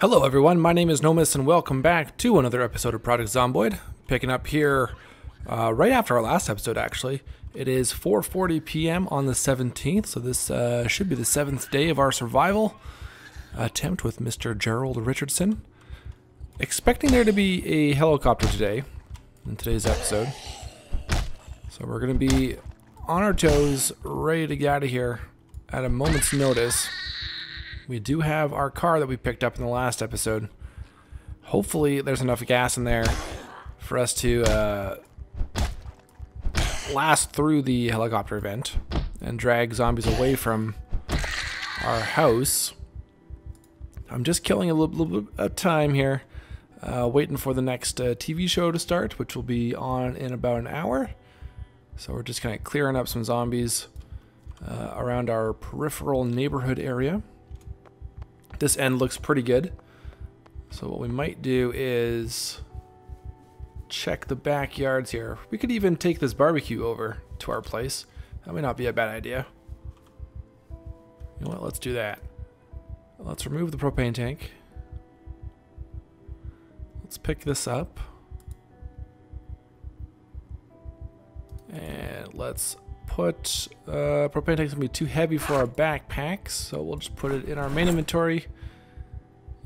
Hello, everyone. My name is Nomis, and welcome back to another episode of Project Zomboid. Picking up here uh, right after our last episode, actually. It is 4:40 p.m. on the 17th, so this uh, should be the seventh day of our survival attempt with Mr. Gerald Richardson. Expecting there to be a helicopter today in today's episode, so we're going to be on our toes, ready to get out of here at a moment's notice. We do have our car that we picked up in the last episode. Hopefully, there's enough gas in there for us to uh, last through the helicopter event and drag zombies away from our house. I'm just killing a little, bit of time here, uh, waiting for the next uh, TV show to start, which will be on in about an hour. So we're just kind of clearing up some zombies uh, around our peripheral neighborhood area. This end looks pretty good. So what we might do is check the backyards here. We could even take this barbecue over to our place. That may not be a bad idea. You know what, let's do that. Let's remove the propane tank. Let's pick this up. And let's put uh, propane tank's gonna be too heavy for our backpacks, so we'll just put it in our main inventory,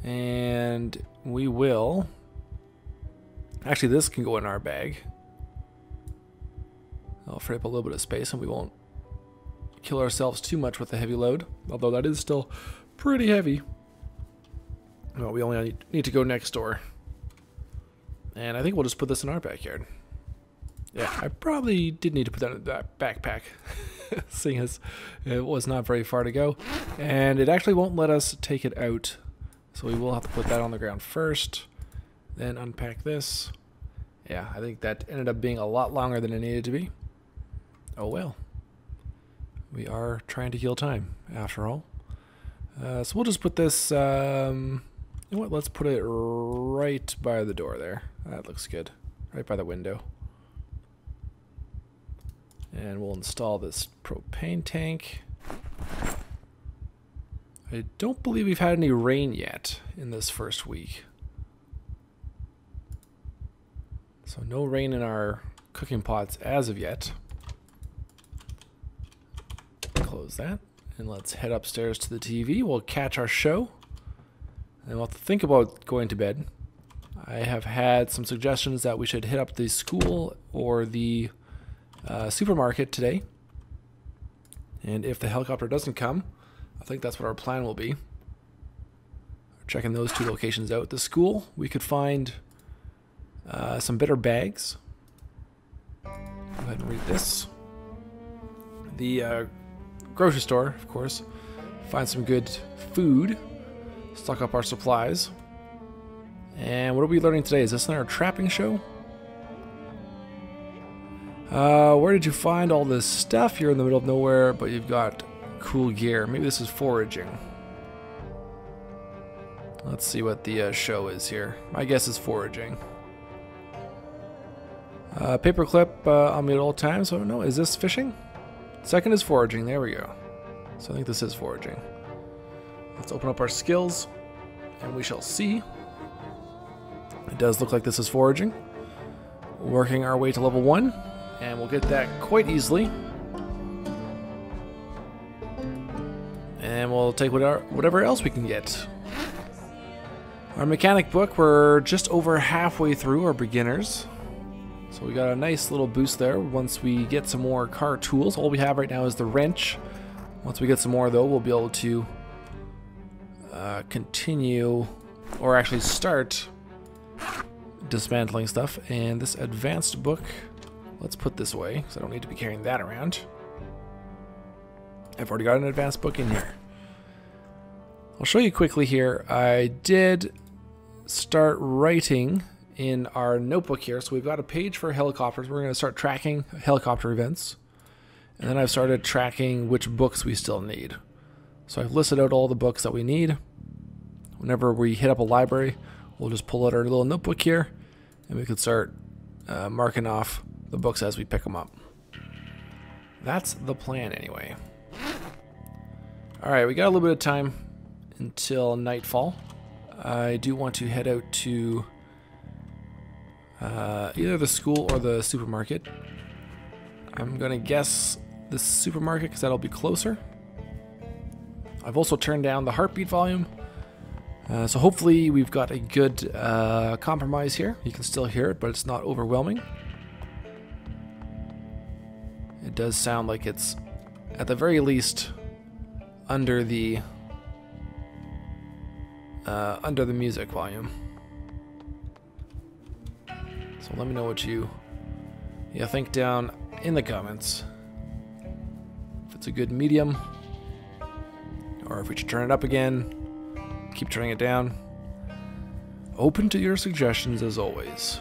and we will. Actually, this can go in our bag. I'll free up a little bit of space, and we won't kill ourselves too much with the heavy load, although that is still pretty heavy. Well, we only need to go next door. And I think we'll just put this in our backyard. Yeah, I probably did need to put that in that backpack, seeing as it was not very far to go. And it actually won't let us take it out, so we will have to put that on the ground first, then unpack this. Yeah, I think that ended up being a lot longer than it needed to be. Oh well. We are trying to heal time, after all. Uh, so we'll just put this, um, you know what, let's put it right by the door there. That looks good. Right by the window. And we'll install this propane tank. I don't believe we've had any rain yet in this first week. So no rain in our cooking pots as of yet. Close that. And let's head upstairs to the TV. We'll catch our show. And we'll think about going to bed. I have had some suggestions that we should hit up the school or the uh, supermarket today. And if the helicopter doesn't come, I think that's what our plan will be. Checking those two locations out. The school, we could find uh, some bitter bags. Go ahead and read this. The uh, grocery store, of course. Find some good food. Stock up our supplies. And what are we learning today? Is this in our trapping show? Uh, where did you find all this stuff? You're in the middle of nowhere, but you've got cool gear. Maybe this is foraging. Let's see what the uh, show is here. My guess is foraging. Uh, paperclip uh, on me at all times. So no, is this fishing? Second is foraging. There we go. So I think this is foraging. Let's open up our skills, and we shall see. It does look like this is foraging. Working our way to level one. And we'll get that quite easily. And we'll take whatever, whatever else we can get. Our mechanic book, we're just over halfway through our beginners. So we got a nice little boost there once we get some more car tools. All we have right now is the wrench. Once we get some more though, we'll be able to uh, continue, or actually start dismantling stuff. And this advanced book Let's put this away, because I don't need to be carrying that around. I've already got an advanced book in here. I'll show you quickly here. I did start writing in our notebook here. So we've got a page for helicopters. We're going to start tracking helicopter events. And then I've started tracking which books we still need. So I've listed out all the books that we need. Whenever we hit up a library, we'll just pull out our little notebook here and we can start uh, marking off the books as we pick them up. That's the plan anyway. Alright, we got a little bit of time until nightfall. I do want to head out to uh, either the school or the supermarket. I'm gonna guess the supermarket because that'll be closer. I've also turned down the heartbeat volume. Uh, so hopefully we've got a good uh, compromise here. You can still hear it, but it's not overwhelming. Does sound like it's, at the very least, under the uh, under the music volume. So let me know what you you think down in the comments. If it's a good medium, or if we should turn it up again, keep turning it down. Open to your suggestions as always.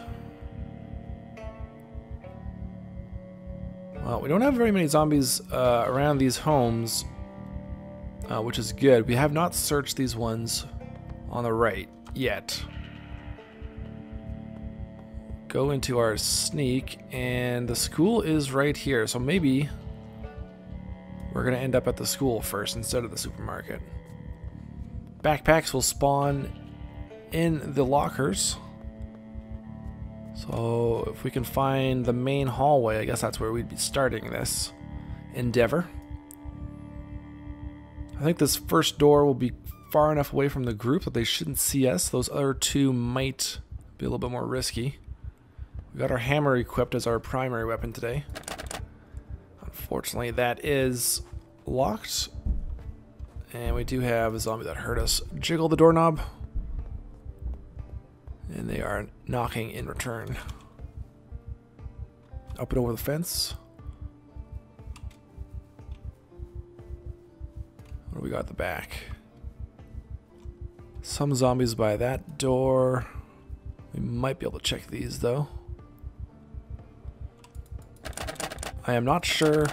We don't have very many zombies uh, around these homes, uh, which is good. We have not searched these ones on the right yet. Go into our sneak, and the school is right here, so maybe we're going to end up at the school first instead of the supermarket. Backpacks will spawn in the lockers. So if we can find the main hallway, I guess that's where we'd be starting this endeavor. I think this first door will be far enough away from the group that they shouldn't see us. Those other two might be a little bit more risky. We got our hammer equipped as our primary weapon today. Unfortunately, that is locked. And we do have a zombie that hurt us. Jiggle the doorknob. And they are knocking in return. Up and over the fence. What do we got at the back? Some zombies by that door. We might be able to check these though. I am not sure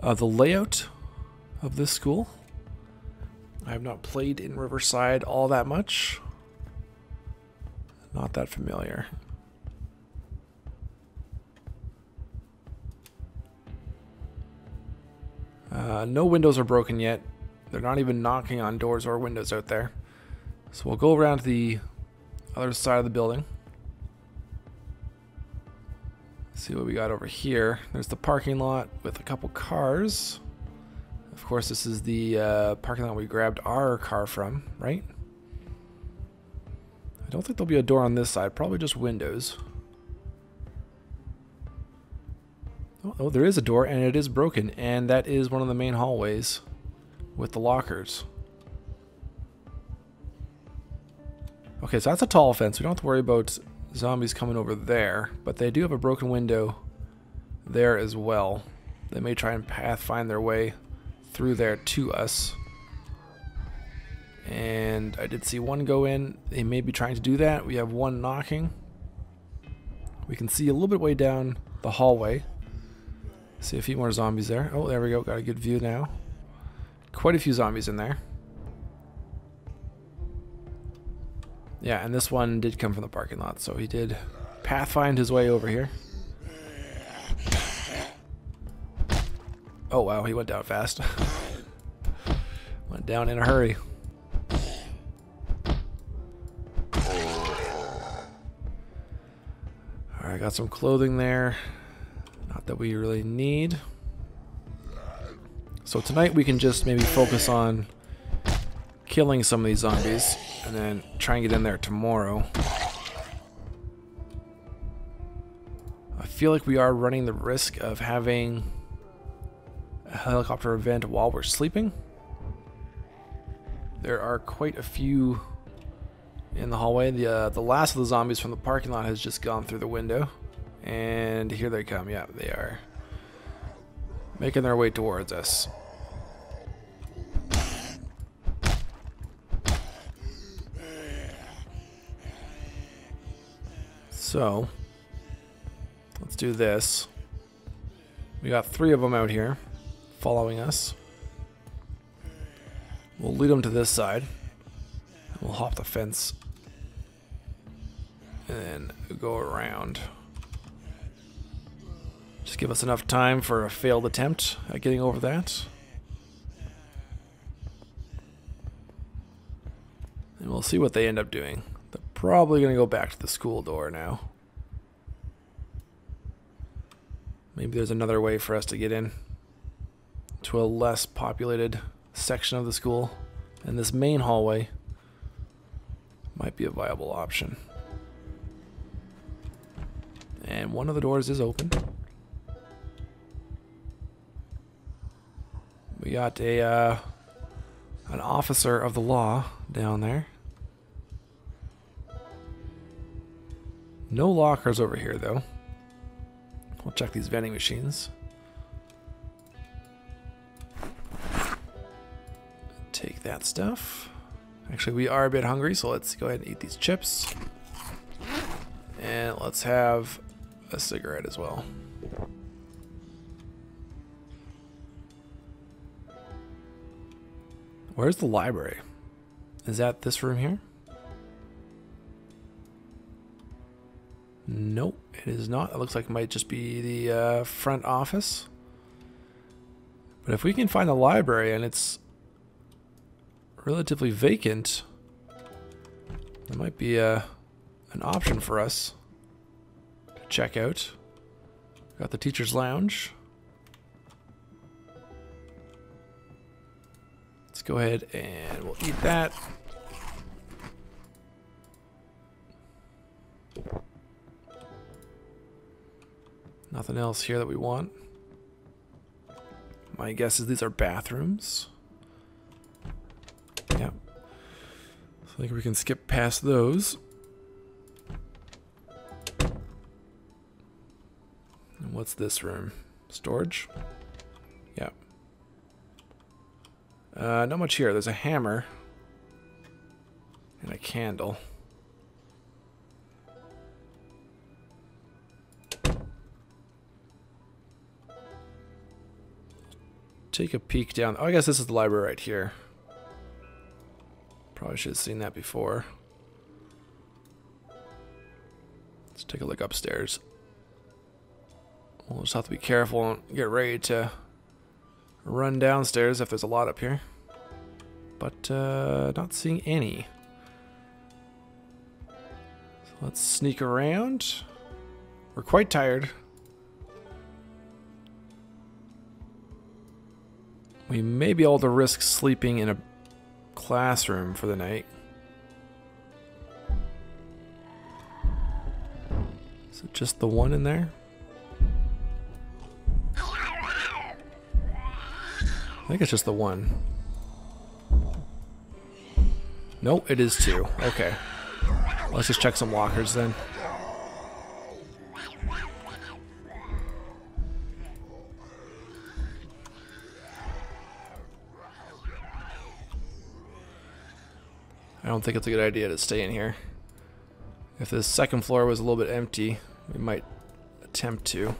of the layout of this school. I have not played in Riverside all that much. Not that familiar. Uh, no windows are broken yet. They're not even knocking on doors or windows out there. So we'll go around to the other side of the building. See what we got over here. There's the parking lot with a couple cars. Of course, this is the uh, parking lot we grabbed our car from, right? I don't think there'll be a door on this side. Probably just windows. Oh, oh, there is a door, and it is broken. And that is one of the main hallways with the lockers. Okay, so that's a tall fence. We don't have to worry about zombies coming over there, but they do have a broken window there as well. They may try and path find their way through there to us. And I did see one go in. They may be trying to do that. We have one knocking. We can see a little bit way down the hallway. See a few more zombies there. Oh, there we go. Got a good view now. Quite a few zombies in there. Yeah, and this one did come from the parking lot, so he did pathfind his way over here. Oh wow, he went down fast. went down in a hurry. Alright, got some clothing there. Not that we really need. So tonight we can just maybe focus on killing some of these zombies and then try and get in there tomorrow. I feel like we are running the risk of having a helicopter event while we're sleeping. There are quite a few in the hallway. The uh, the last of the zombies from the parking lot has just gone through the window. And here they come. Yeah, they are making their way towards us. So, let's do this. We got three of them out here following us. We'll lead them to this side. We'll hop the fence and then go around. Just give us enough time for a failed attempt at getting over that. And we'll see what they end up doing. They're probably going to go back to the school door now. Maybe there's another way for us to get in to a less populated section of the school. And this main hallway might be a viable option. And one of the doors is open. We got a uh, an officer of the law down there. No lockers over here though. We'll check these vending machines. Take that stuff. Actually, we are a bit hungry, so let's go ahead and eat these chips. And let's have a cigarette as well. Where's the library? Is that this room here? Nope, it is not. It looks like it might just be the uh, front office. But if we can find the library and it's relatively vacant, that might be a, uh, an option for us to check out. Got the teacher's lounge. Let's go ahead and we'll eat that. Nothing else here that we want. My guess is these are bathrooms. Yeah. So I think we can skip past those. What's this room? Storage? Yeah. Uh, not much here. There's a hammer. And a candle. take a peek down. Oh, I guess this is the library right here. Probably should have seen that before. Let's take a look upstairs. We'll just have to be careful and get ready to run downstairs if there's a lot up here. But uh, not seeing any. So let's sneak around. We're quite tired. We may be able to risk sleeping in a classroom for the night. Is it just the one in there? Think it's just the one. Nope, it is two. Okay. Let's just check some lockers then. I don't think it's a good idea to stay in here. If this second floor was a little bit empty, we might attempt to.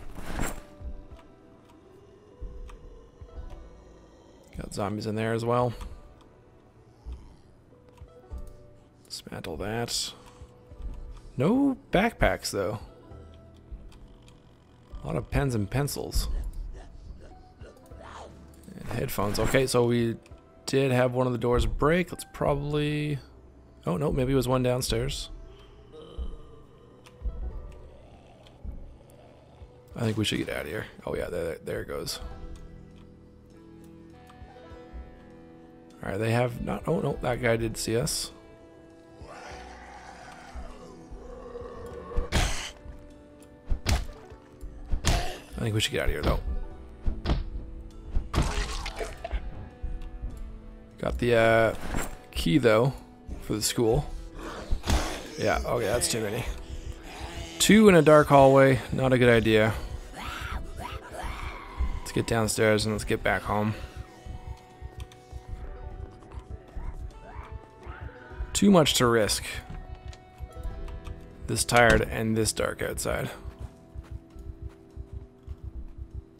Zombies in there as well. Dismantle that. No backpacks though. A lot of pens and pencils. And headphones. Okay, so we did have one of the doors break. Let's probably Oh, no, maybe it was one downstairs. I think we should get out of here. Oh yeah, there, there it goes. Alright, they have not... Oh, no, that guy did see us. I think we should get out of here, though. Got the uh, key, though for the school. Yeah, okay, that's too many. Two in a dark hallway, not a good idea. Let's get downstairs and let's get back home. Too much to risk. This tired and this dark outside.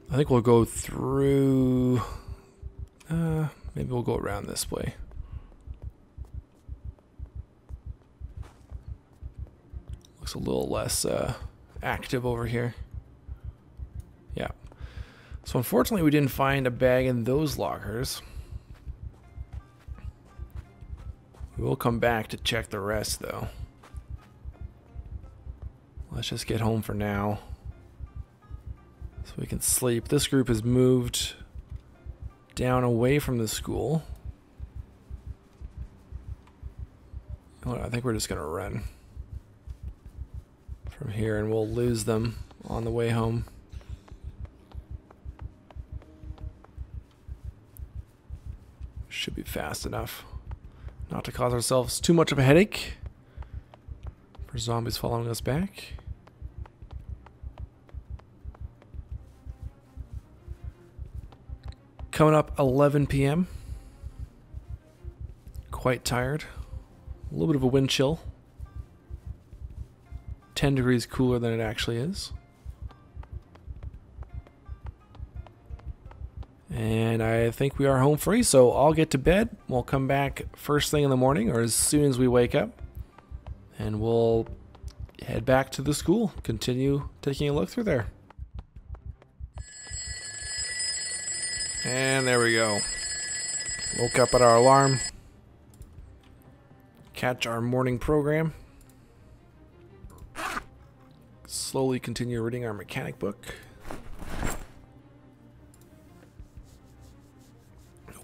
I think we'll go through... Uh, maybe we'll go around this way. Looks a little less uh, active over here. Yeah. So unfortunately we didn't find a bag in those lockers. We'll come back to check the rest, though. Let's just get home for now. So we can sleep. This group has moved down away from the school. I think we're just going to run from here and we'll lose them on the way home. Should be fast enough not to cause ourselves too much of a headache for zombies following us back. Coming up 11 p.m. Quite tired. A little bit of a wind chill. 10 degrees cooler than it actually is. And I think we are home free, so I'll get to bed. We'll come back first thing in the morning or as soon as we wake up. And we'll head back to the school, continue taking a look through there. And there we go. Woke up at our alarm. Catch our morning program. Slowly continue reading our mechanic book.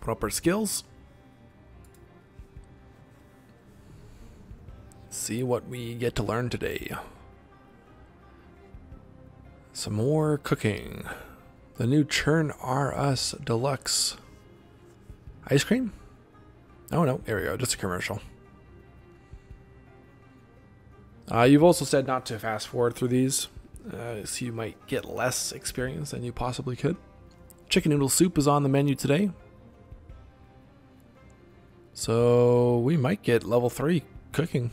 Our skills. See what we get to learn today. Some more cooking. The new Churn R Us Deluxe ice cream? Oh no, there we go, just a commercial. Uh, you've also said not to fast forward through these, uh, so you might get less experience than you possibly could. Chicken noodle soup is on the menu today. So we might get level 3 cooking.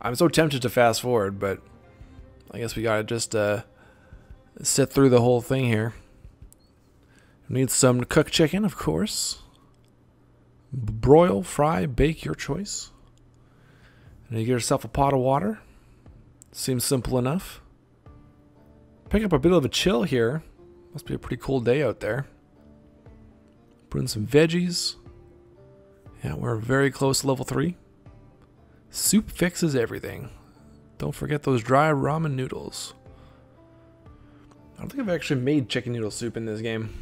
I'm so tempted to fast forward, but I guess we gotta just uh, sit through the whole thing here. Need some cooked chicken, of course. Broil, fry, bake, your choice. And you get yourself a pot of water. Seems simple enough. Pick up a bit of a chill here. Must be a pretty cool day out there. Put in some veggies. Yeah, we're very close to level 3. Soup fixes everything. Don't forget those dry ramen noodles. I don't think I've actually made chicken noodle soup in this game.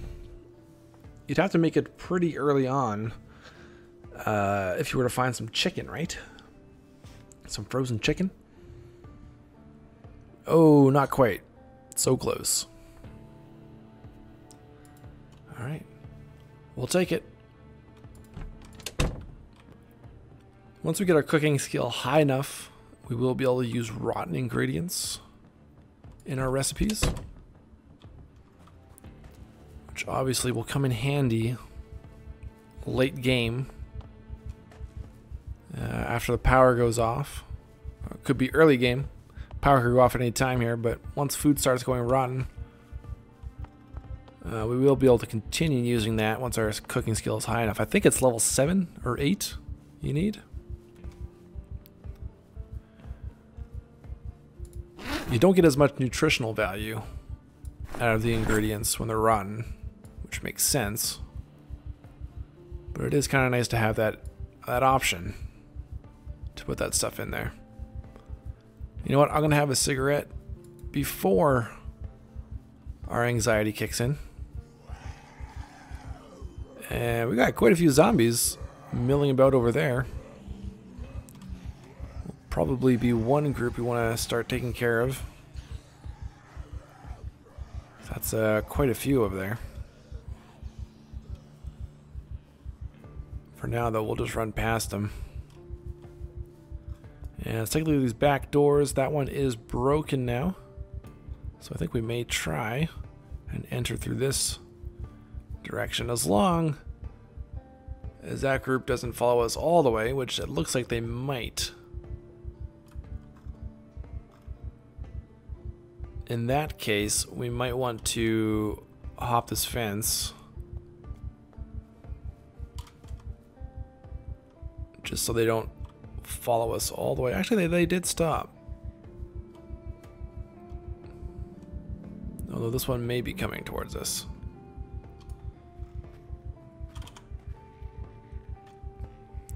You'd have to make it pretty early on uh, if you were to find some chicken, right? Some frozen chicken. Oh, not quite. So close. All right. We'll take it. Once we get our cooking skill high enough, we will be able to use rotten ingredients in our recipes which obviously will come in handy late game uh, after the power goes off. It uh, could be early game. Power could go off at any time here, but once food starts going rotten, uh, we will be able to continue using that once our cooking skill is high enough. I think it's level 7 or 8 you need. You don't get as much nutritional value out of the ingredients when they're rotten which makes sense. But it is kind of nice to have that that option to put that stuff in there. You know what? I'm going to have a cigarette before our anxiety kicks in. And we got quite a few zombies milling about over there. Probably be one group we want to start taking care of. That's uh, quite a few over there. For now, though, we'll just run past them. And let's take a look at these back doors. That one is broken now. So I think we may try and enter through this direction as long as that group doesn't follow us all the way, which it looks like they might. In that case, we might want to hop this fence. just so they don't follow us all the way. Actually, they, they did stop. Although this one may be coming towards us.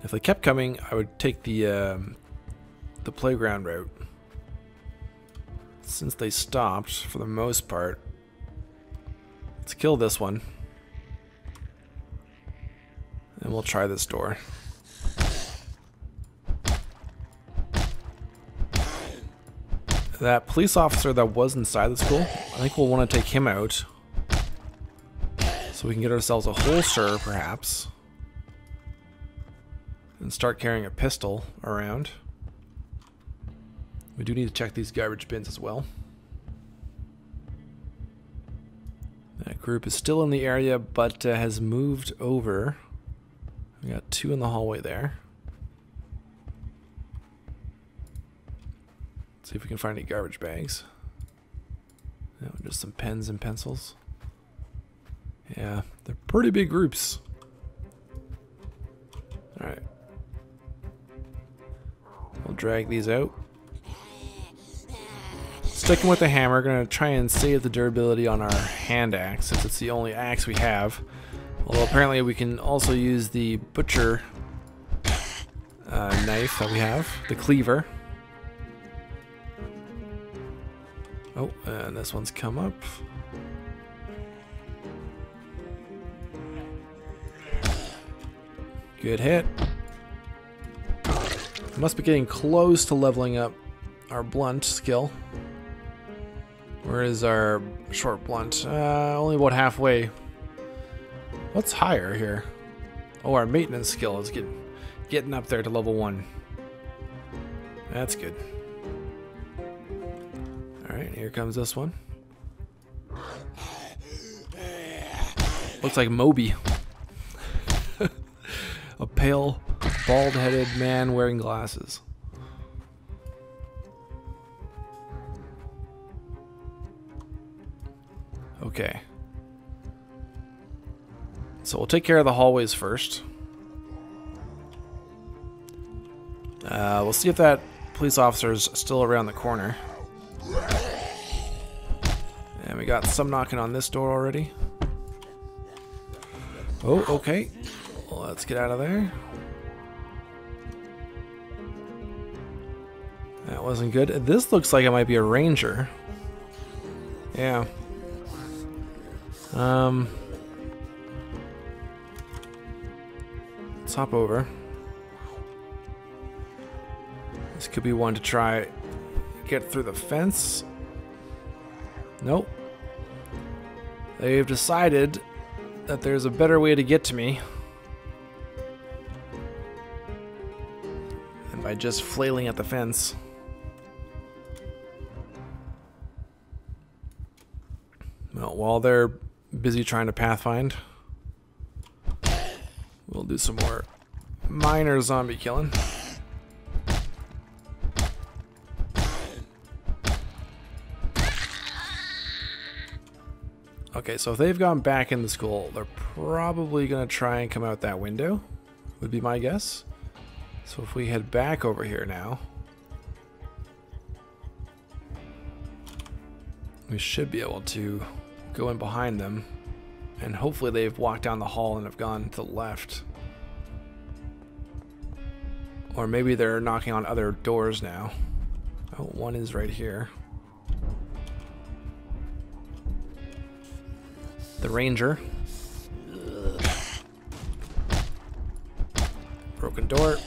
If they kept coming, I would take the um, the playground route. Since they stopped, for the most part, let's kill this one. And we'll try this door. That police officer that was inside the school, I think we'll want to take him out. So we can get ourselves a holster, perhaps. And start carrying a pistol around. We do need to check these garbage bins as well. That group is still in the area, but uh, has moved over. We got two in the hallway there. Let's see if we can find any garbage bags. No, just some pens and pencils. Yeah, they're pretty big groups. Alright. We'll drag these out. Sticking with the hammer, gonna try and save the durability on our hand axe since it's the only axe we have. Although apparently we can also use the butcher uh, knife that we have, the cleaver. Oh, and this one's come up. Good hit. Must be getting close to leveling up our blunt skill. Where is our short blunt? Uh, only about halfway. What's higher here? Oh, our maintenance skill is getting getting up there to level one. That's good. Alright, here comes this one. Looks like Moby. A pale, bald-headed man wearing glasses. Okay. So we'll take care of the hallways first. Uh, we'll see if that police officer is still around the corner. And we got some knocking on this door already. Oh, okay. Let's get out of there. That wasn't good. This looks like it might be a ranger. Yeah. Um. Let's hop over. This could be one to try get through the fence. Nope. They've decided that there's a better way to get to me. Than by just flailing at the fence. Well, while they're busy trying to pathfind, we'll do some more minor zombie killing. Okay, so if they've gone back in the school, they're probably going to try and come out that window, would be my guess. So if we head back over here now, we should be able to go in behind them, and hopefully they've walked down the hall and have gone to the left. Or maybe they're knocking on other doors now. Oh, one is right here. the ranger. Broken door.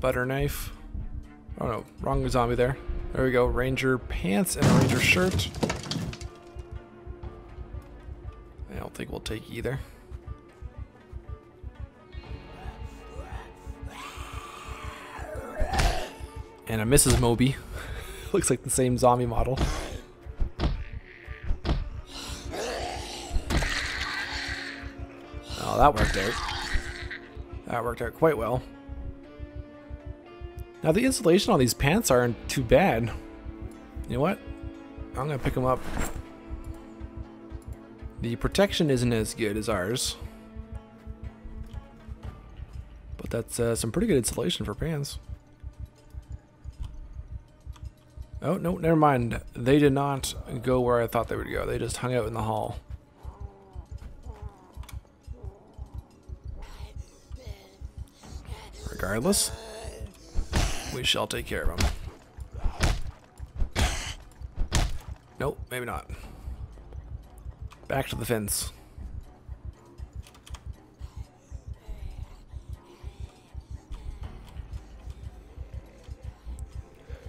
Butter knife. Oh no, wrong zombie there. There we go. Ranger pants and a ranger shirt. I don't think we'll take either. And a Mrs. Moby. Looks like the same zombie model. Oh, that worked out. That worked out quite well. Now the insulation on these pants aren't too bad. You know what? I'm gonna pick them up. The protection isn't as good as ours. But that's uh, some pretty good insulation for pants. Oh, no, never mind. They did not go where I thought they would go. They just hung out in the hall. Regardless, we shall take care of him. Nope, maybe not. Back to the fence.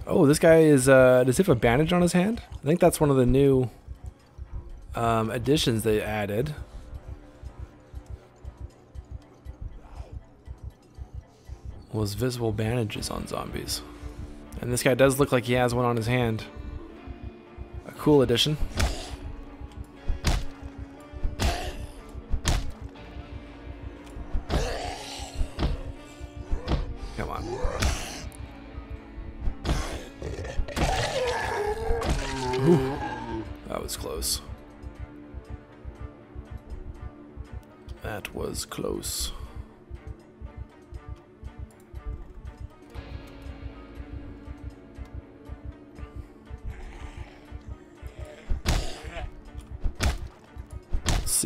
Oh, this guy is, uh, does he have a bandage on his hand? I think that's one of the new um, additions they added. Was visible bandages on zombies. And this guy does look like he has one on his hand. A cool addition. Come on. That was close. That was close.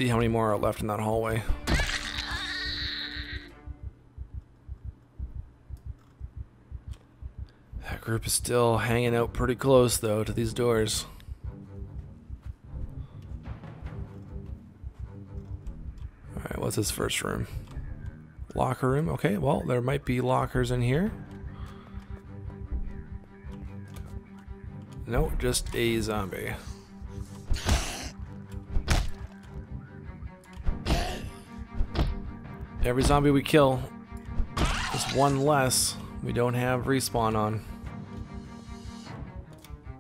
See how many more are left in that hallway. That group is still hanging out pretty close, though, to these doors. Alright, what's this first room? Locker room. Okay, well, there might be lockers in here. No, just a zombie. Every zombie we kill is one less we don't have respawn on.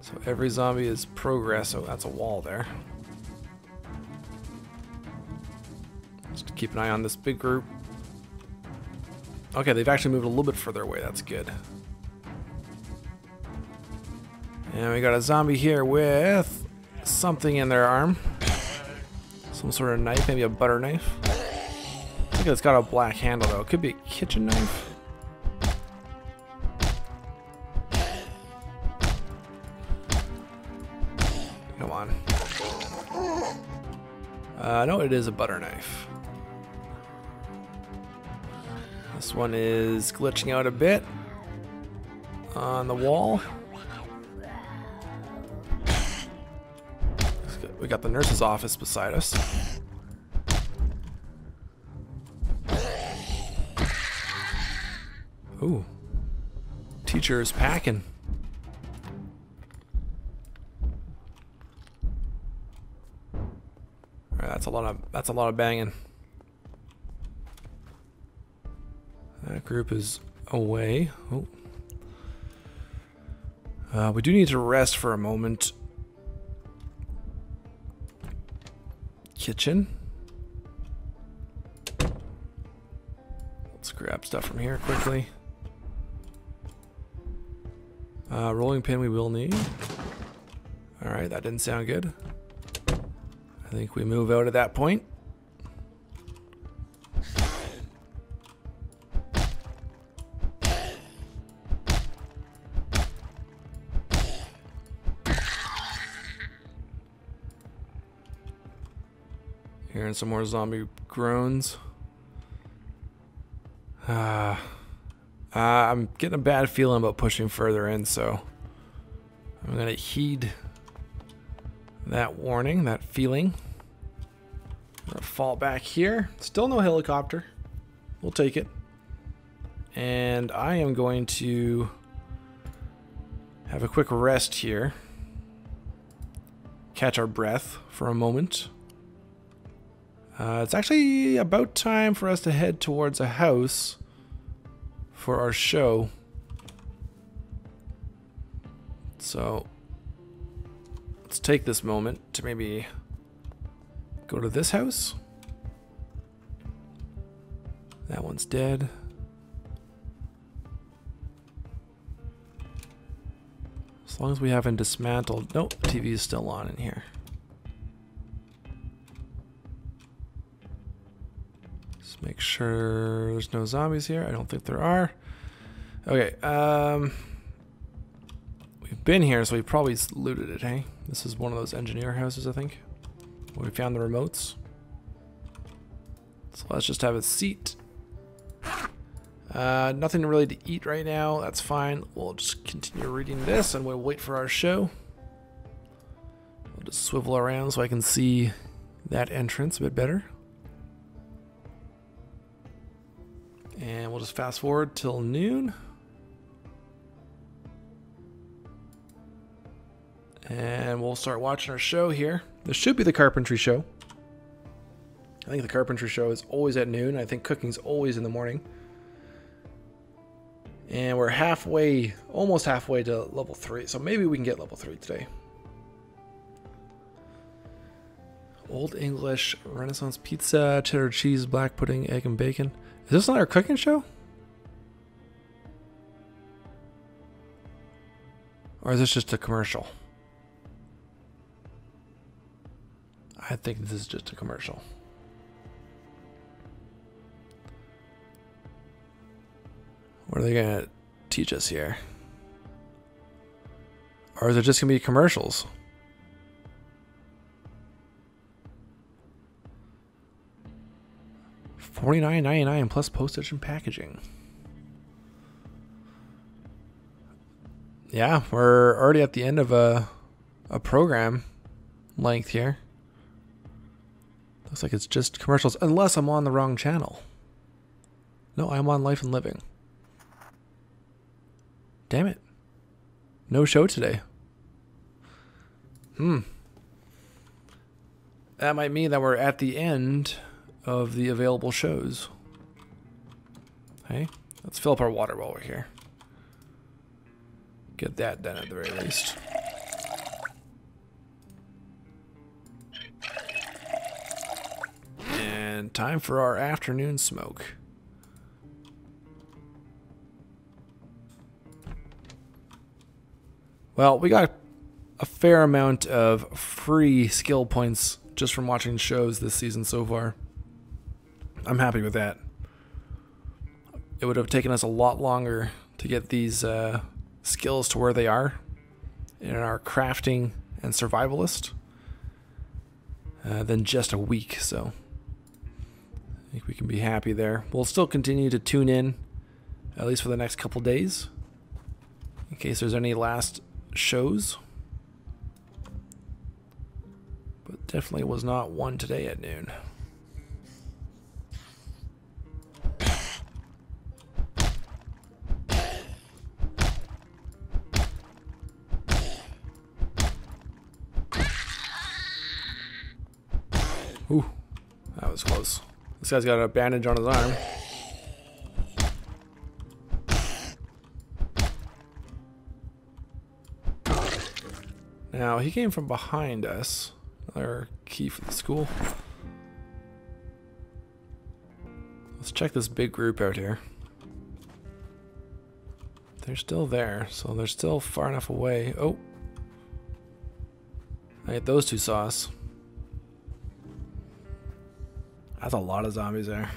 So every zombie is progress. Oh, that's a wall there. Just keep an eye on this big group. Okay, they've actually moved a little bit further away. That's good. And we got a zombie here with something in their arm. Some sort of knife, maybe a butter knife think it's got a black handle though. It could be a kitchen knife. Come on. Uh, no, it is a butter knife. This one is glitching out a bit on the wall. We got the nurse's office beside us. Ooh. Teacher is packing. Alright, that's a lot of that's a lot of banging. That group is away. Oh. Uh, we do need to rest for a moment. Kitchen. Let's grab stuff from here quickly. Uh, rolling pin we will need. Alright, that didn't sound good. I think we move out at that point. Hearing some more zombie groans. Ah. Uh, I'm getting a bad feeling about pushing further in, so I'm going to heed that warning, that feeling. I'm going to fall back here. Still no helicopter. We'll take it. And I am going to have a quick rest here. Catch our breath for a moment. Uh, it's actually about time for us to head towards a house for our show. So let's take this moment to maybe go to this house. That one's dead. As long as we haven't dismantled. Nope, TV is still on in here. Make sure there's no zombies here. I don't think there are. Okay, um... We've been here, so we probably looted it, hey? This is one of those engineer houses, I think. We found the remotes. So let's just have a seat. Uh, nothing really to eat right now. That's fine. We'll just continue reading this and we'll wait for our show. We'll just swivel around so I can see that entrance a bit better. And we'll just fast forward till noon. And we'll start watching our show here. This should be the carpentry show. I think the carpentry show is always at noon. I think cooking's always in the morning. And we're halfway, almost halfway to level 3. So maybe we can get level 3 today. Old English, Renaissance pizza, cheddar cheese, black pudding, egg and bacon. Is this not our cooking show? Or is this just a commercial? I think this is just a commercial. What are they going to teach us here? Or is it just going to be commercials? Forty nine ninety nine plus postage and packaging. Yeah, we're already at the end of a a program length here. Looks like it's just commercials, unless I'm on the wrong channel. No, I'm on Life and Living. Damn it. No show today. Hmm. That might mean that we're at the end of the available shows. Hey, let's fill up our water while we're here. Get that done at the very least. And time for our afternoon smoke. Well, we got a fair amount of free skill points just from watching shows this season so far. I'm happy with that. It would have taken us a lot longer to get these uh, skills to where they are in our crafting and survivalist uh, than just a week. So I think we can be happy there. We'll still continue to tune in, at least for the next couple days, in case there's any last shows. But definitely was not one today at noon. Was close. This guy's got a bandage on his arm. Now, he came from behind us. Another key for the school. Let's check this big group out here. They're still there, so they're still far enough away. Oh. I get those two saw That's a lot of zombies there.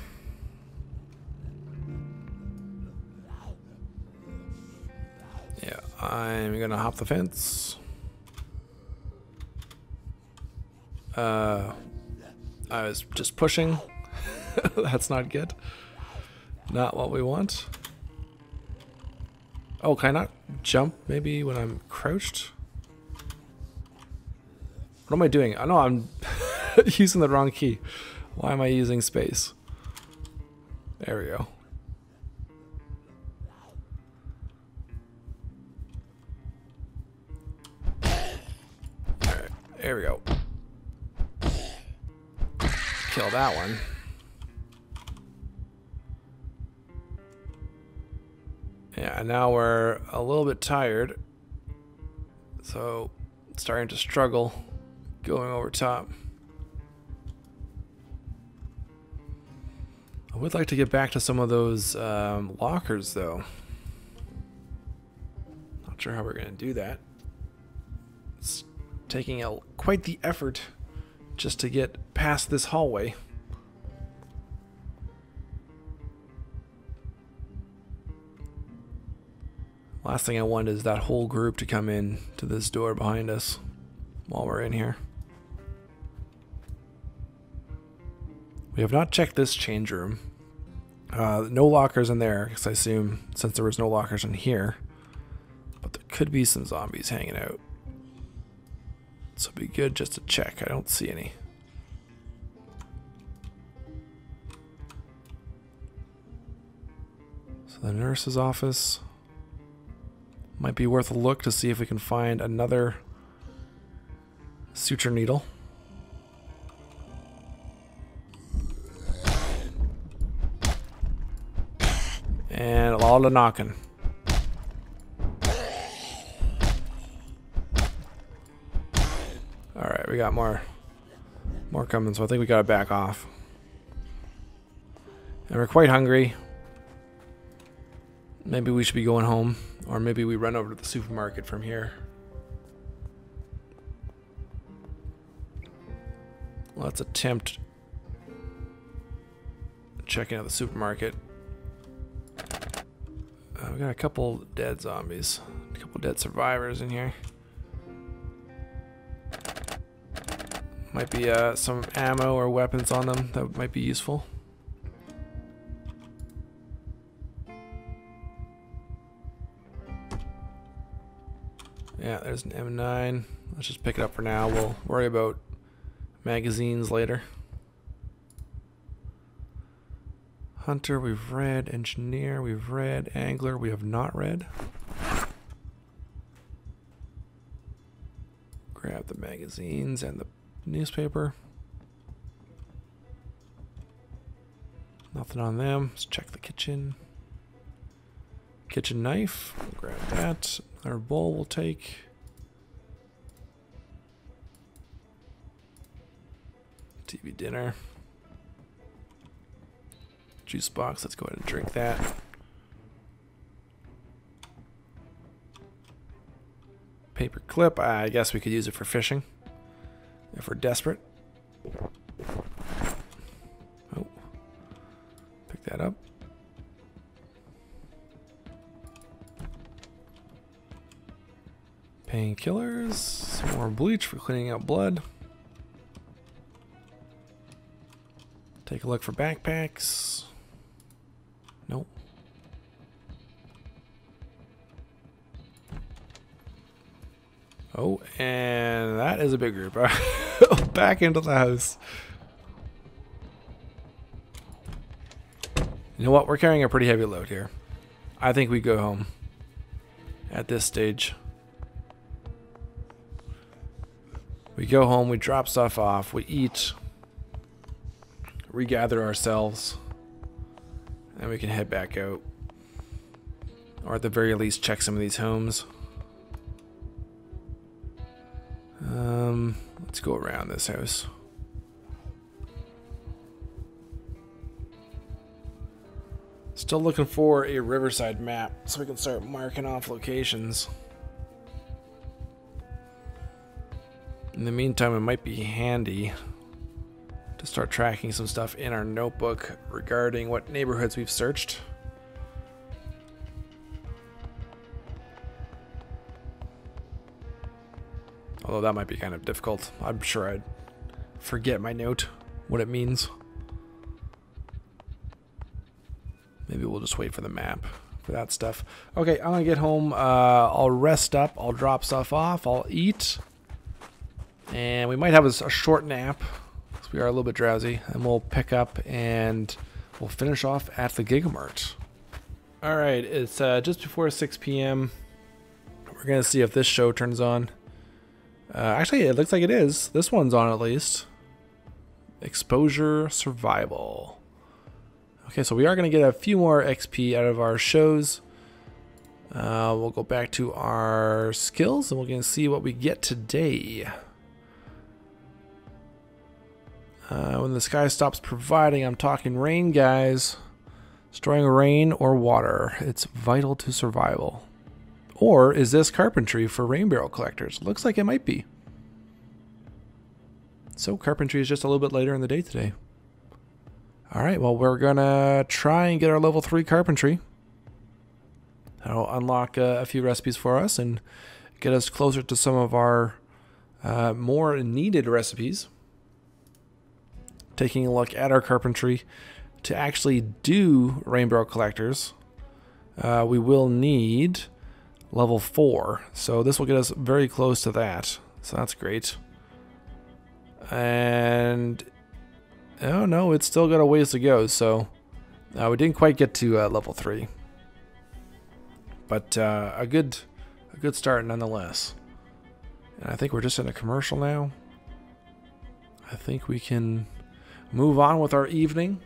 Yeah, I'm gonna hop the fence. Uh, I was just pushing. That's not good. Not what we want. Oh, can I not jump maybe when I'm crouched? What am I doing? I know I'm using the wrong key. Why am I using space? There we go. There we go kill that one. Yeah, now we're a little bit tired. So, starting to struggle going over top. I would like to get back to some of those um, lockers, though. Not sure how we're going to do that. It's taking a, quite the effort just to get past this hallway. Last thing I want is that whole group to come in to this door behind us while we're in here. We have not checked this change room. Uh, no lockers in there, because I assume since there was no lockers in here. But there could be some zombies hanging out. So it'd be good just to check. I don't see any. So the nurse's office might be worth a look to see if we can find another suture needle. And a lot of knocking. Alright, we got more more coming, so I think we gotta back off. And we're quite hungry. Maybe we should be going home, or maybe we run over to the supermarket from here. Let's attempt checking out the supermarket. Uh, we got a couple dead zombies, a couple dead survivors in here. Might be uh, some ammo or weapons on them that might be useful. Yeah, there's an M9. Let's just pick it up for now. We'll worry about magazines later. Hunter, we've read. Engineer, we've read. Angler, we have not read. Grab the magazines and the newspaper. Nothing on them. Let's check the kitchen. Kitchen knife. We'll grab that. Our bowl we'll take. TV dinner. Juice box. Let's go ahead and drink that. Paper clip. I guess we could use it for fishing if we're desperate. Oh, pick that up. Painkillers, some more bleach for cleaning out blood. Take a look for backpacks. Oh, and that is a big group. Back into the house. You know what? We're carrying a pretty heavy load here. I think we go home at this stage. We go home, we drop stuff off, we eat, regather ourselves, and we can head back out. Or at the very least, check some of these homes. Let's go around this house. Still looking for a Riverside map so we can start marking off locations. In the meantime, it might be handy to start tracking some stuff in our notebook regarding what neighborhoods we've searched. Although that might be kind of difficult. I'm sure I'd forget my note, what it means. Maybe we'll just wait for the map for that stuff. Okay, I'm gonna get home. Uh, I'll rest up. I'll drop stuff off. I'll eat. And we might have a, a short nap because we are a little bit drowsy. And we'll pick up and we'll finish off at the Gigamart. All right, it's uh, just before 6 p.m. We're gonna see if this show turns on. Uh, actually, it looks like it is. This one's on at least. Exposure Survival. Okay, so we are going to get a few more XP out of our shows. Uh, we'll go back to our skills and we're going to see what we get today. Uh, when the sky stops providing, I'm talking rain, guys. Storing rain or water. It's vital to survival. Or is this carpentry for rain barrel collectors? Looks like it might be. So carpentry is just a little bit later in the day today. All right, well, we're going to try and get our level 3 carpentry. That'll unlock uh, a few recipes for us and get us closer to some of our uh, more needed recipes. Taking a look at our carpentry, to actually do rain barrel collectors, uh, we will need level 4. So this will get us very close to that. So that's great. And... Oh no, it's still got a ways to go, so... Uh, we didn't quite get to uh, level 3. But uh, a good a good start nonetheless. And I think we're just in a commercial now. I think we can move on with our evening.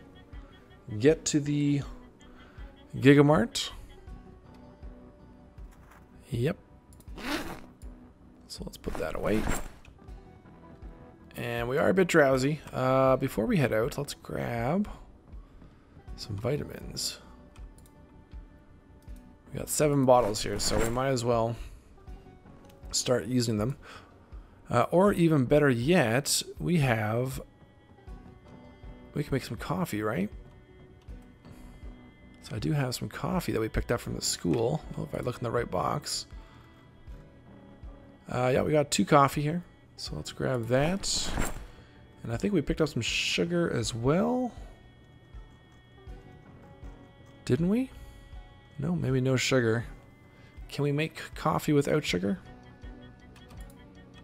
Get to the Gigamart. Yep. So let's put that away. And we are a bit drowsy. Uh, before we head out, let's grab some vitamins. We got seven bottles here, so we might as well start using them. Uh, or even better yet, we have... We can make some coffee, right? So I do have some coffee that we picked up from the school. Oh, if I look in the right box. Uh, yeah, we got two coffee here. So let's grab that. And I think we picked up some sugar as well. Didn't we? No, maybe no sugar. Can we make coffee without sugar?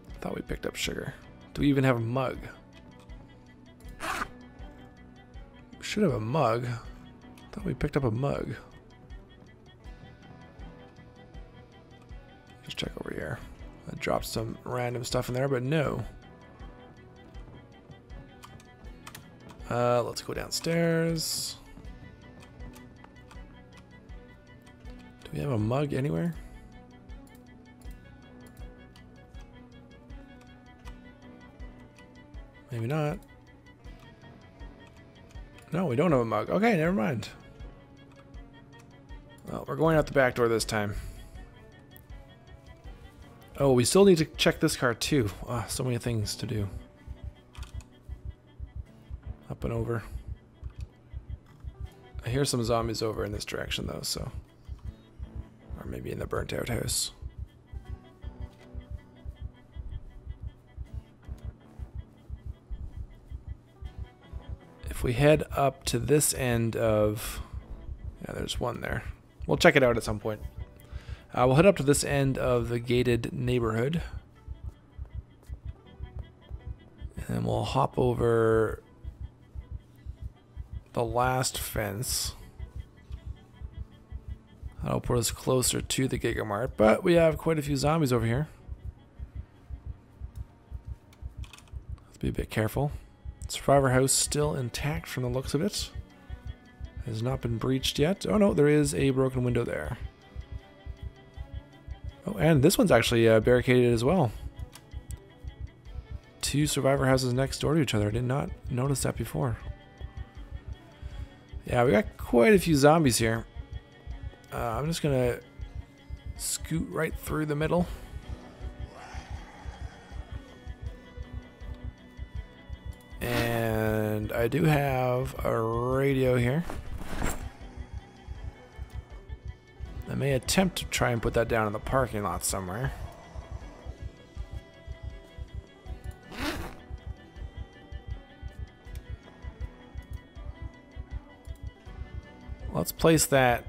I Thought we picked up sugar. Do we even have a mug? Should have a mug. Thought we picked up a mug. Just check over here. I dropped some random stuff in there, but no. Uh, let's go downstairs. Do we have a mug anywhere? Maybe not. No, we don't have a mug. Okay, never mind. Well, we're going out the back door this time. Oh, we still need to check this car too. Oh, so many things to do. Up and over. I hear some zombies over in this direction though, so... Or maybe in the burnt out house. If we head up to this end of... Yeah, there's one there. We'll check it out at some point. Uh, we'll head up to this end of the gated neighborhood. And we'll hop over the last fence. That'll put us closer to the Gigamart, but we have quite a few zombies over here. Let's be a bit careful. Survivor house still intact from the looks of it. Has not been breached yet. Oh no, there is a broken window there. Oh, and this one's actually uh, barricaded as well. Two survivor houses next door to each other. I did not notice that before. Yeah, we got quite a few zombies here. Uh, I'm just gonna scoot right through the middle. And I do have a radio here. May attempt to try and put that down in the parking lot somewhere. Let's place that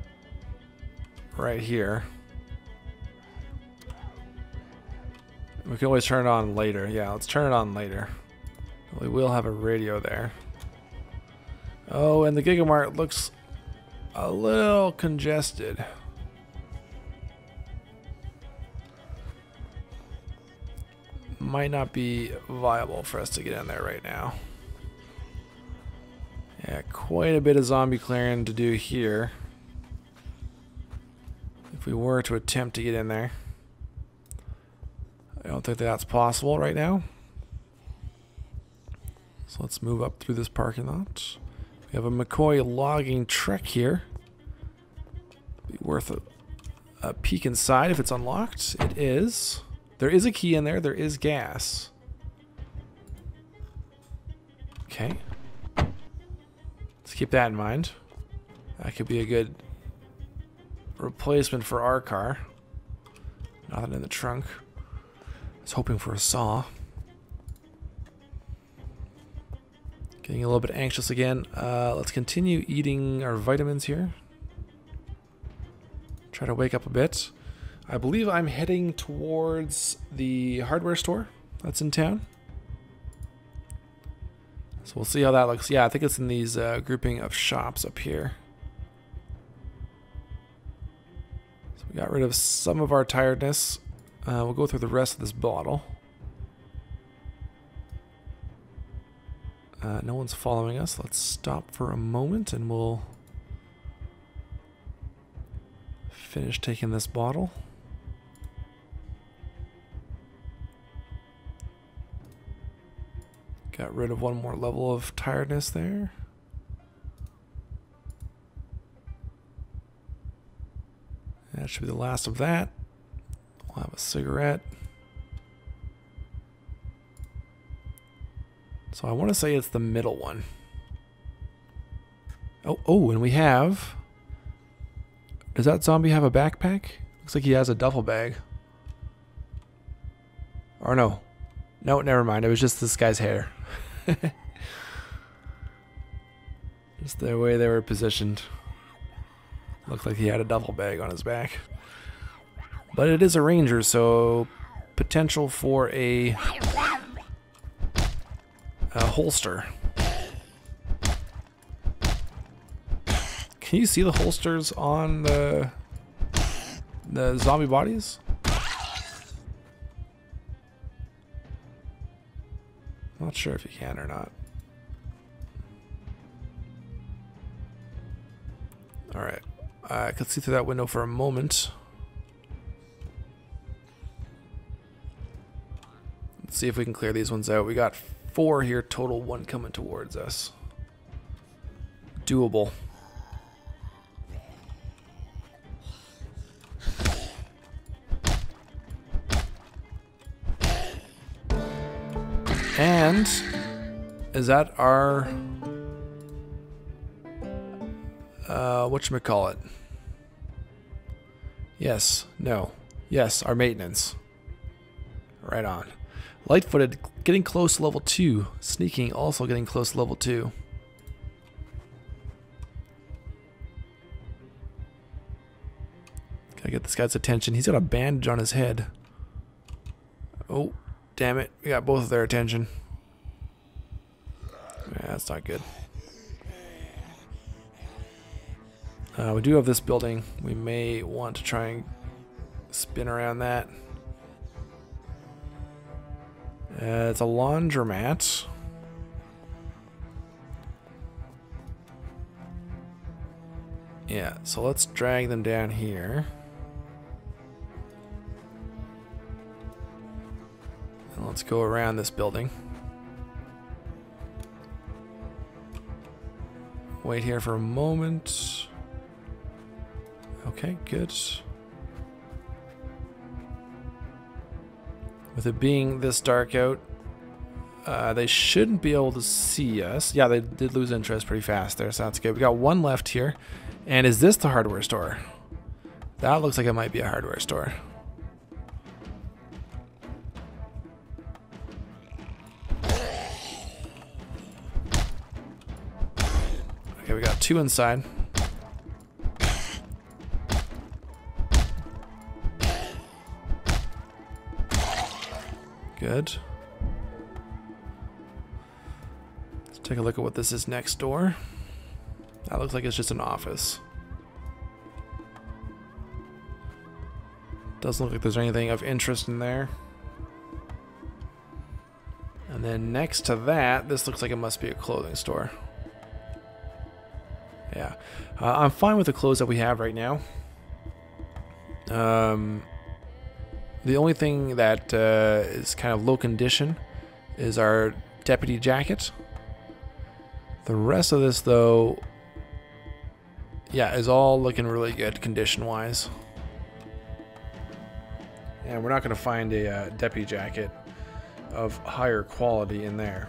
right here. We can always turn it on later. Yeah, let's turn it on later. We will have a radio there. Oh, and the Gigamart looks a little congested. Might not be viable for us to get in there right now. Yeah, quite a bit of zombie clearing to do here. If we were to attempt to get in there. I don't think that that's possible right now. So let's move up through this parking lot. We have a McCoy logging truck here. Be worth a, a peek inside if it's unlocked. It is. There is a key in there. There is gas. Okay. Let's keep that in mind. That could be a good replacement for our car. Nothing in the trunk. I was hoping for a saw. Getting a little bit anxious again. Uh, let's continue eating our vitamins here. Try to wake up a bit. I believe I'm heading towards the hardware store that's in town. So we'll see how that looks. Yeah, I think it's in these uh, grouping of shops up here. So we got rid of some of our tiredness. Uh, we'll go through the rest of this bottle. Uh, no one's following us. Let's stop for a moment and we'll finish taking this bottle. Got rid of one more level of tiredness there. That should be the last of that. We'll have a cigarette. So I want to say it's the middle one. Oh, oh, and we have... Does that zombie have a backpack? Looks like he has a duffel bag. Or no. No, never mind. It was just this guy's hair. Just the way they were positioned. Looked like he had a duffel bag on his back. But it is a ranger, so potential for a, a holster. Can you see the holsters on the the zombie bodies? Not sure if you can or not. Alright. I could see through that window for a moment. Let's see if we can clear these ones out. We got four here total, one coming towards us. Doable. And is that our uh what you call it? Yes, no. Yes, our maintenance. Right on. Light-footed, getting close to level 2. Sneaking, also getting close to level 2. Gotta get this guy's attention. He's got a bandage on his head. Oh, damn it. We got both of their attention. That's not good. Uh, we do have this building. We may want to try and spin around that. Uh, it's a laundromat. Yeah, so let's drag them down here. And let's go around this building. Wait here for a moment. Okay, good. With it being this dark out, uh, they shouldn't be able to see us. Yeah, they did lose interest pretty fast there, so that's good. We got one left here. And is this the hardware store? That looks like it might be a hardware store. Two inside. Good. Let's take a look at what this is next door. That looks like it's just an office. Doesn't look like there's anything of interest in there. And then next to that, this looks like it must be a clothing store. Uh, I'm fine with the clothes that we have right now. Um, the only thing that uh, is kind of low condition is our deputy jacket. The rest of this, though, yeah, is all looking really good condition-wise. And we're not going to find a uh, deputy jacket of higher quality in there.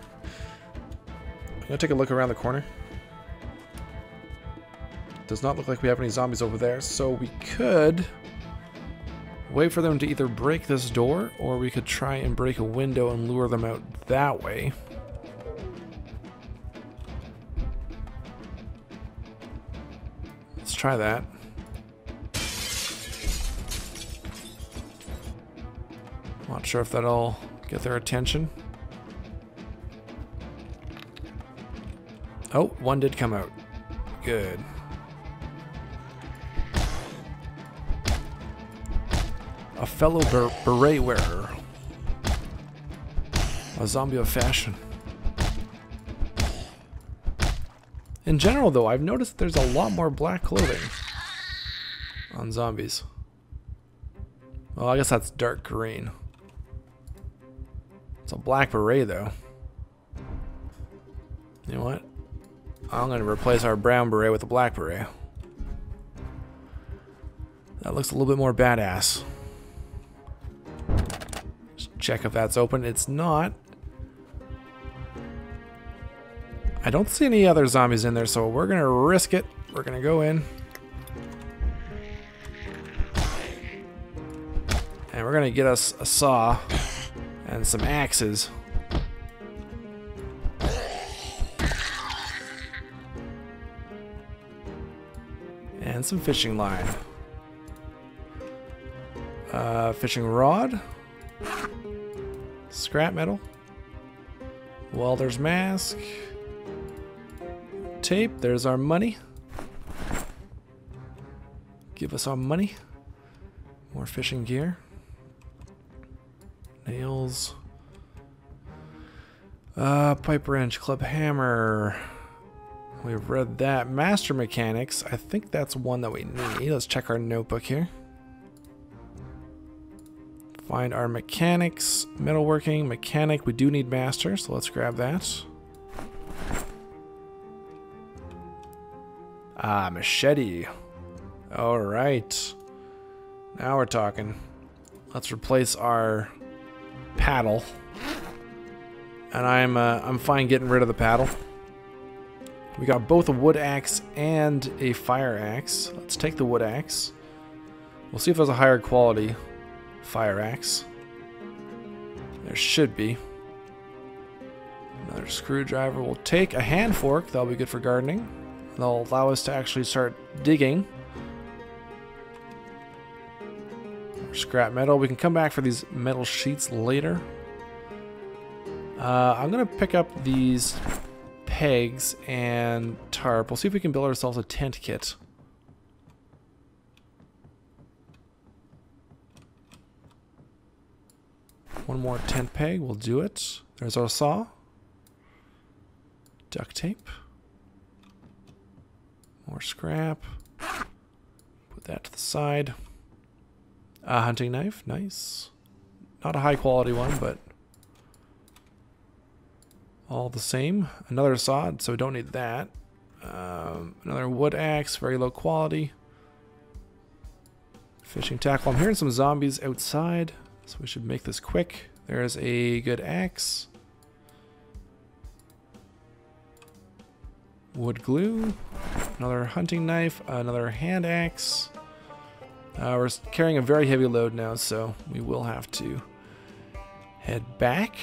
I'm going to take a look around the corner. Does not look like we have any zombies over there, so we could wait for them to either break this door or we could try and break a window and lure them out that way. Let's try that. Not sure if that'll get their attention. Oh, one did come out. Good. A fellow ber beret wearer. A zombie of fashion. In general, though, I've noticed there's a lot more black clothing on zombies. Well, I guess that's dark green. It's a black beret, though. You know what? I'm going to replace our brown beret with a black beret. That looks a little bit more badass. Check if that's open. It's not. I don't see any other zombies in there, so we're going to risk it. We're going to go in. And we're going to get us a saw and some axes. And some fishing line. Uh, fishing rod. Scrap metal. Welder's mask. Tape. There's our money. Give us our money. More fishing gear. Nails. Uh, pipe wrench, club hammer. We've read that. Master mechanics. I think that's one that we need. Let's check our notebook here. Find our mechanics. Metalworking, mechanic. We do need master, so let's grab that. Ah, machete. Alright. Now we're talking. Let's replace our paddle. And I'm uh, I'm fine getting rid of the paddle. We got both a wood axe and a fire axe. Let's take the wood axe. We'll see if there's a higher quality fire axe. There should be. Another screwdriver. We'll take a hand fork. That'll be good for gardening. That'll allow us to actually start digging. Scrap metal. We can come back for these metal sheets later. Uh, I'm going to pick up these pegs and tarp. We'll see if we can build ourselves a tent kit. One more tent peg, we'll do it. There's our saw. Duct tape. More scrap. Put that to the side. A hunting knife, nice. Not a high quality one, but all the same. Another sod, so we don't need that. Um, another wood axe, very low quality. Fishing tackle. I'm hearing some zombies outside, so we should make this quick. There's a good axe. Wood glue. Another hunting knife. Another hand axe. Uh, we're carrying a very heavy load now, so we will have to head back.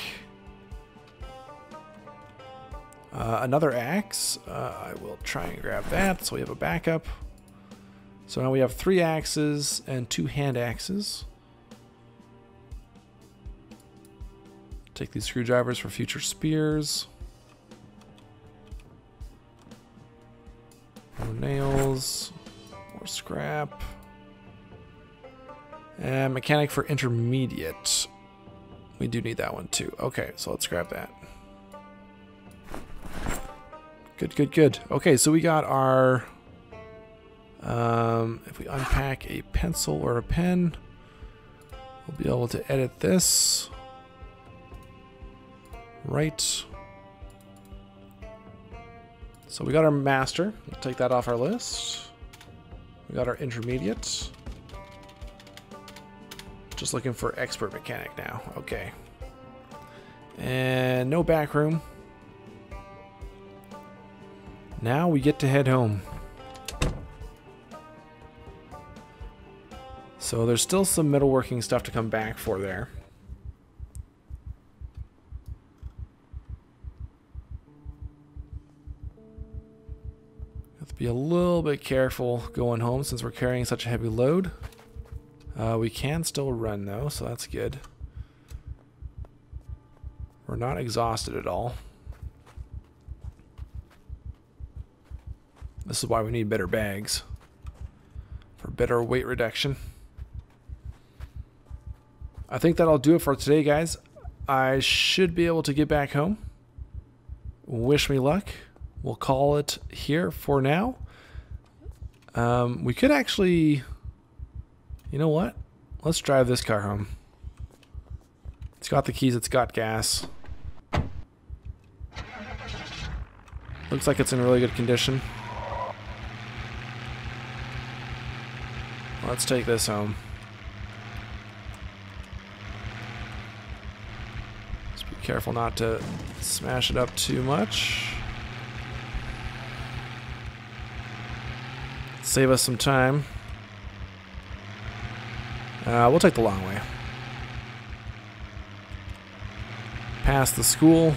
Uh, another axe. Uh, I will try and grab that so we have a backup. So now we have three axes and two hand axes. Take these screwdrivers for future spears. More nails. More scrap. And mechanic for intermediate. We do need that one too. Okay, so let's grab that. Good, good, good. Okay, so we got our... Um, if we unpack a pencil or a pen, we'll be able to edit this. Right. So we got our master. We'll take that off our list. We got our intermediate. Just looking for expert mechanic now. Okay. And no back room. Now we get to head home. So there's still some metalworking stuff to come back for there. Be a little bit careful going home since we're carrying such a heavy load. Uh, we can still run though, so that's good. We're not exhausted at all. This is why we need better bags. For better weight reduction. I think that'll do it for today, guys. I should be able to get back home. Wish me luck. We'll call it here for now. Um, we could actually... You know what? Let's drive this car home. It's got the keys, it's got gas. Looks like it's in really good condition. Let's take this home. Just be careful not to smash it up too much. Save us some time. Uh, we'll take the long way. Past the school.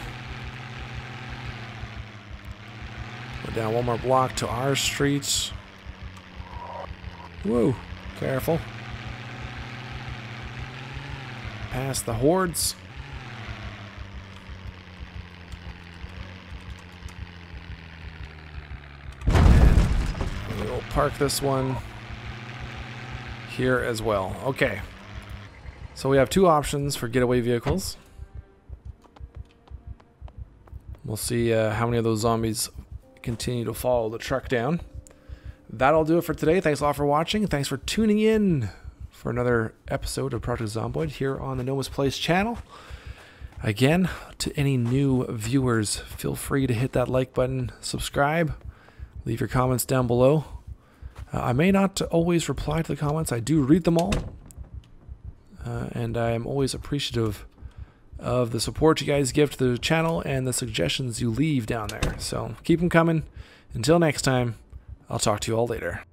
Go down one more block to our streets. Whoa, careful. Past the hordes. And we'll park this one here as well. Okay. So we have two options for getaway vehicles. We'll see uh, how many of those zombies continue to follow the truck down. That'll do it for today. Thanks a lot for watching. Thanks for tuning in for another episode of Project Zomboid here on the NoMiS Plays channel. Again, to any new viewers, feel free to hit that like button, subscribe, leave your comments down below. Uh, I may not always reply to the comments. I do read them all. Uh, and I am always appreciative of the support you guys give to the channel and the suggestions you leave down there. So keep them coming. Until next time, I'll talk to you all later.